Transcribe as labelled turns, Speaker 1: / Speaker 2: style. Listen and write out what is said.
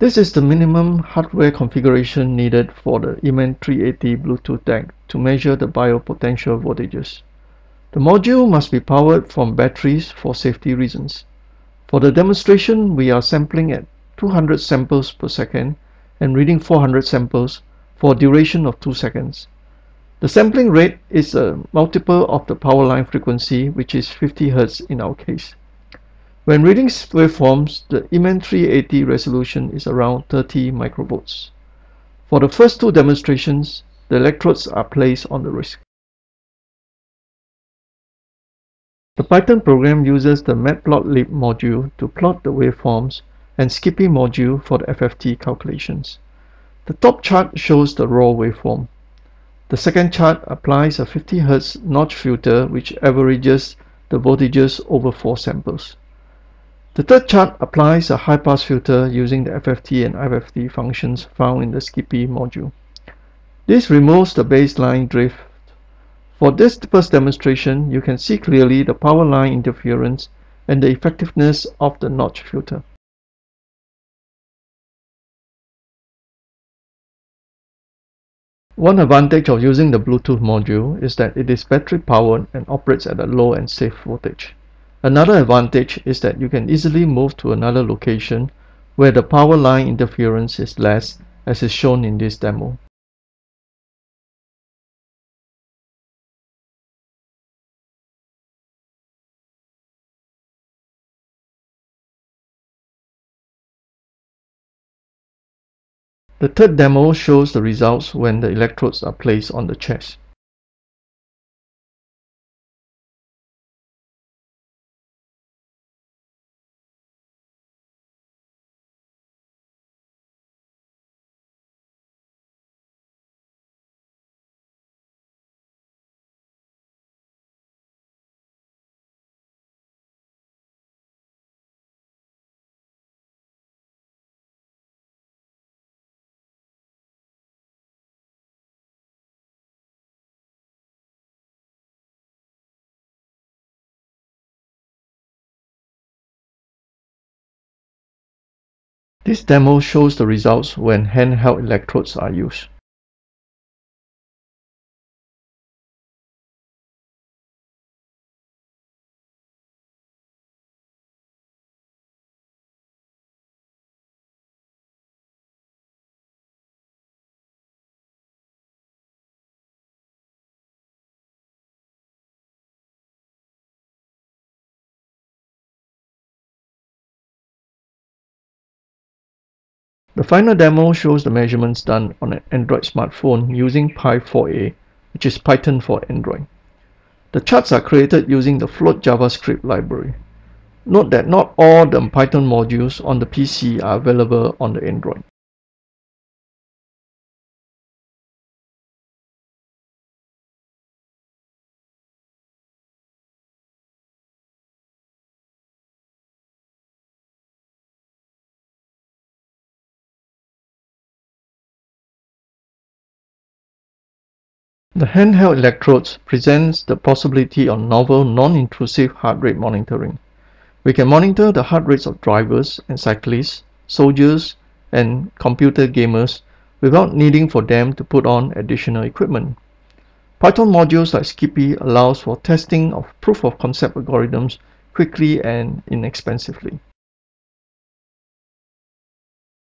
Speaker 1: This is the minimum hardware configuration needed for the EMANT 380 Bluetooth DAQ to measure the biopotential voltages. The module must be powered from batteries for safety reasons. For the demonstration, we are sampling at 200 samples per second and reading 400 samples for a duration of 2 seconds. The sampling rate is a multiple of the power line frequency, which is 50 Hz in our case. When reading waveforms, the EMANT 380 resolution is around 30 microvolts. For the first two demonstrations, the electrodes are placed on the wrist. The Python program uses the matplotlib module to plot the waveforms and SciPy module for the FFT calculations. The top chart shows the raw waveform. The second chart applies a 50 Hz notch filter which averages the voltages over 4 samples. The third chart applies a high-pass filter using the FFT and IFFT functions found in the SciPy module. This removes the baseline drift. For this first demonstration, you can see clearly the power line interference and the effectiveness of the notch filter. One advantage of using the Bluetooth module is that it is battery powered and operates at a low and safe voltage. Another advantage is that you can easily move to another location where the power line interference is less as is shown in this demo. The third demo shows the results when the electrodes are placed on the chest. This demo shows the results when handheld electrodes are used. The final demo shows the measurements done on an Android smartphone using Py4A, which is Python for Android. The charts are created using the Flot JavaScript library. Note that not all the Python modules on the PC are available on the Android. The handheld electrodes presents the possibility of novel non-intrusive heart rate monitoring. We can monitor the heart rates of drivers and cyclists, soldiers, and computer gamers without needing for them to put on additional equipment. Python modules like SciPy allows for testing of proof of concept algorithms quickly and inexpensively.